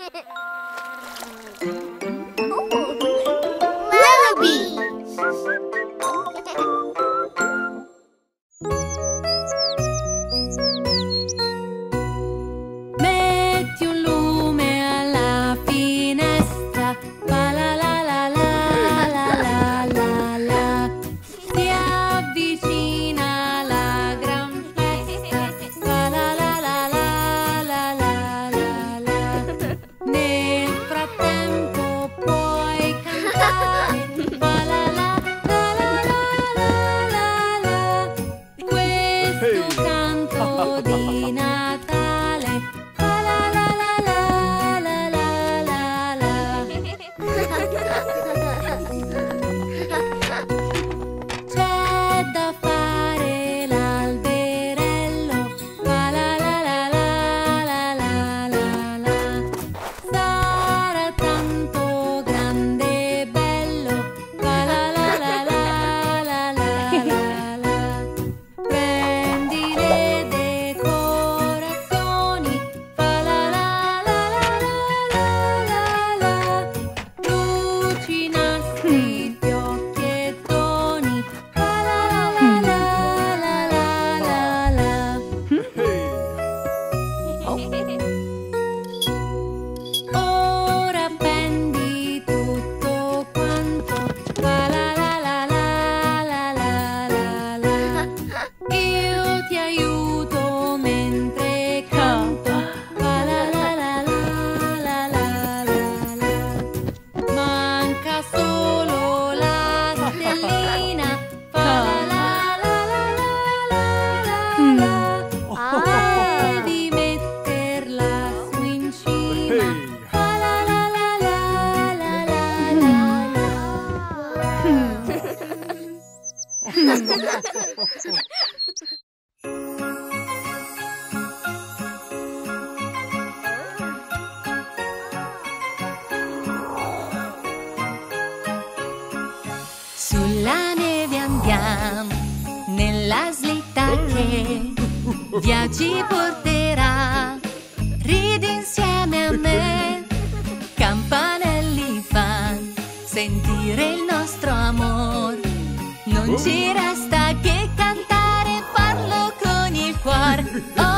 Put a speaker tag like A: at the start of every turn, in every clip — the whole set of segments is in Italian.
A: Thank you. Non ci resta che cantare e farlo con il cuore. Oh.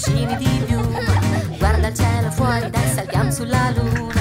A: trascini di più. Guarda il cielo fuori, dai, saltiamo sulla luna.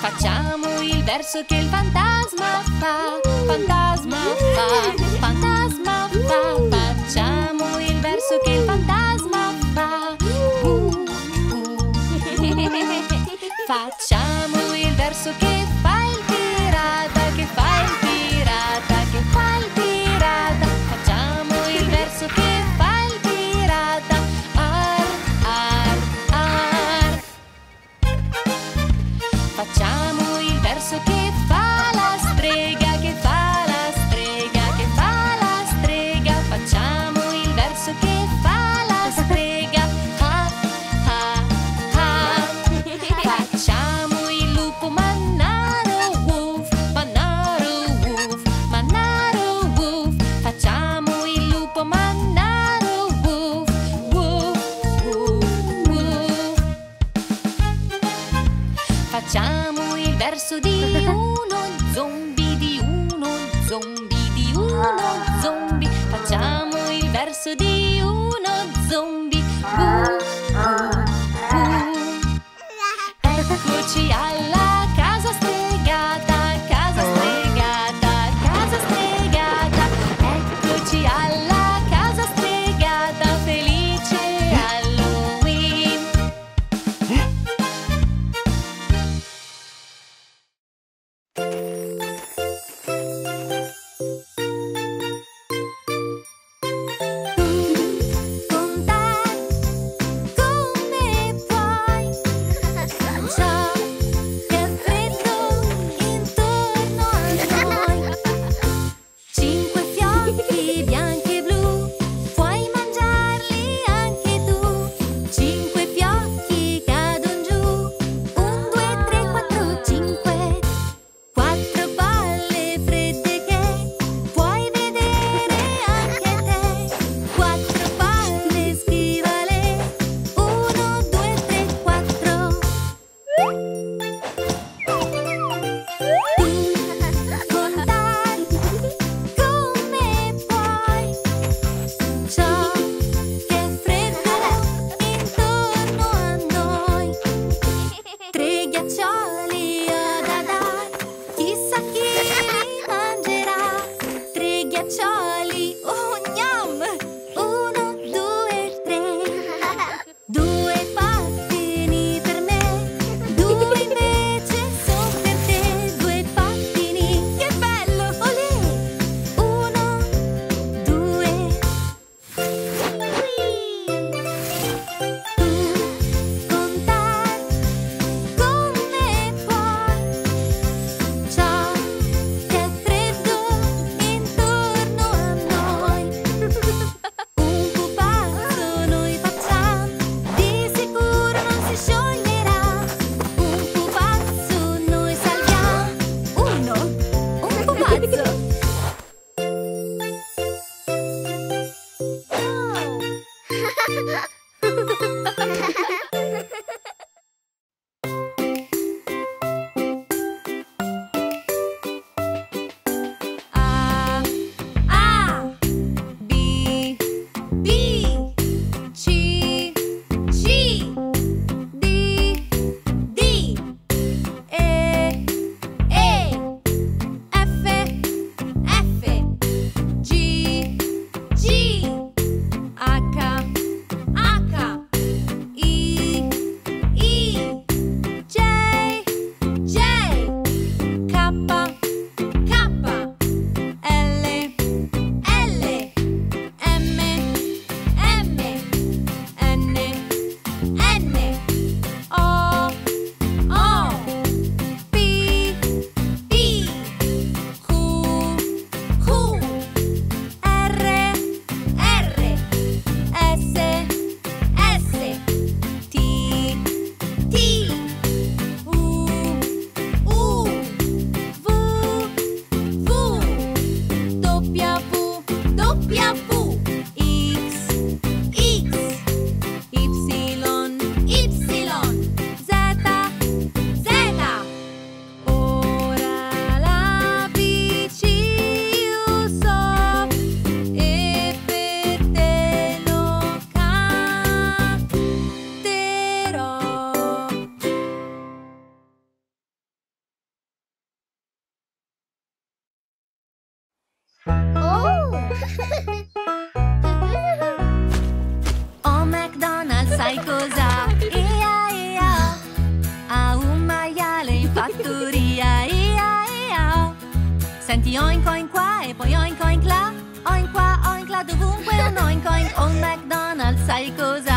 A: Facciamo il verso che il fantasma fa, fantasma fa, fantasma fa. Facciamo il verso che il fantasma fa. Uh, uh. Facciamo il verso che fa. a gift. Ha ha ha! sai cosa? Ia, ia, ha un maiale in fattoria, ia, ia. Senti oinco in qua e poi oinco in là, oin qua, oin là, dovunque un oinco in un oh, McDonald's, sai cosa?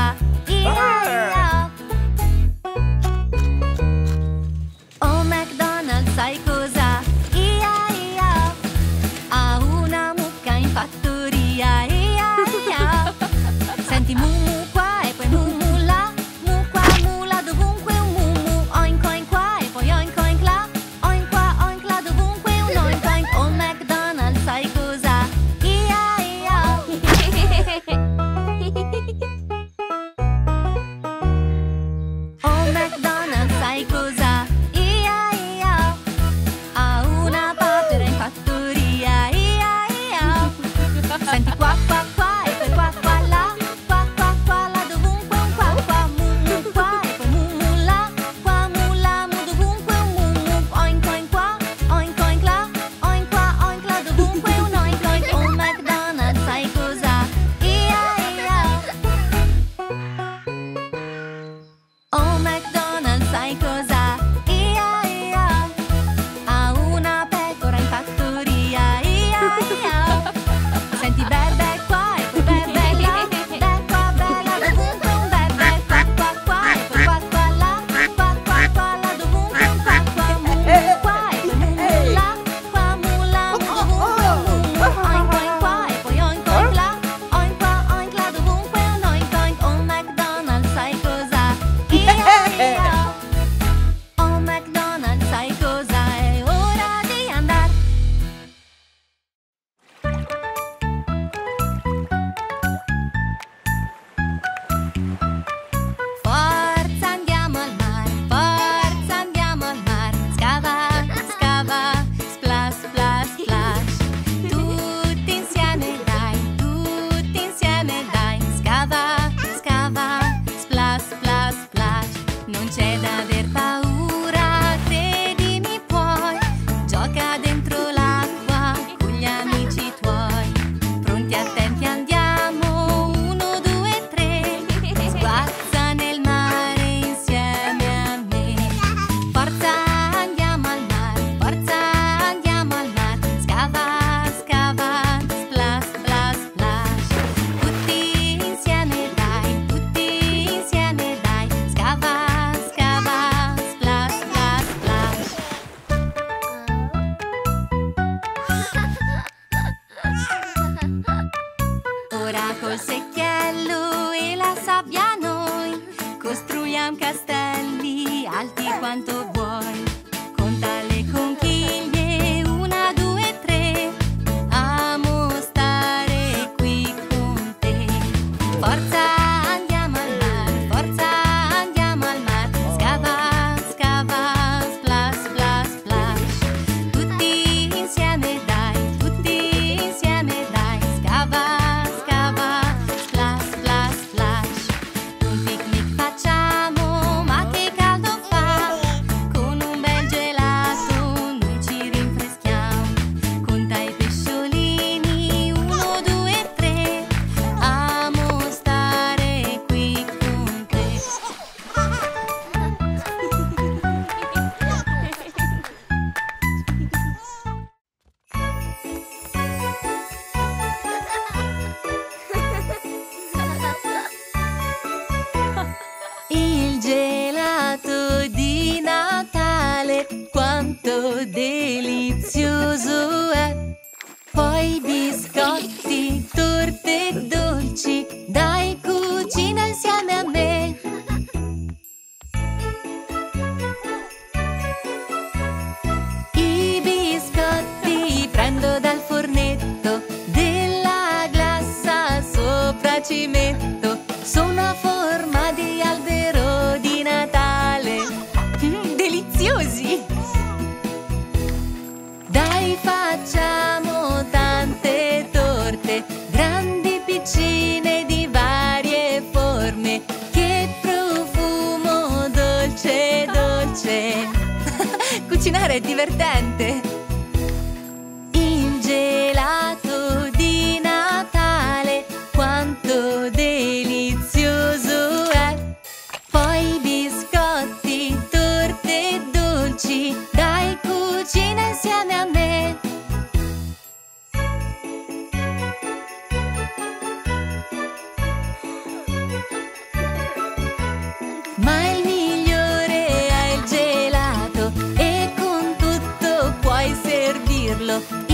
A: love.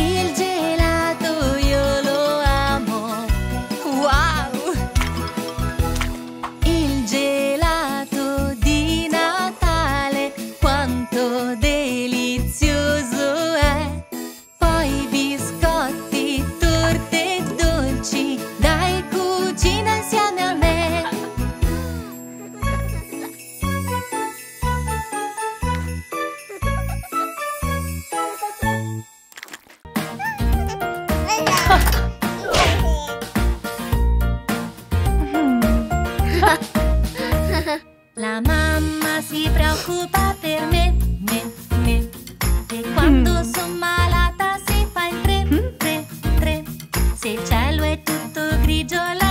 A: La mamma si preoccupa per me, me, me. E quando mm. sono malata si fa in tre, mm. tre, tre. Se il cielo è tutto grigio, la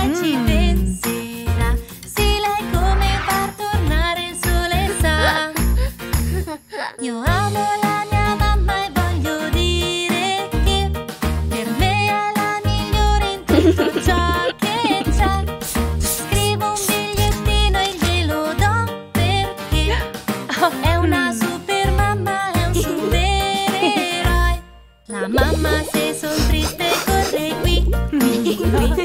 A: baby.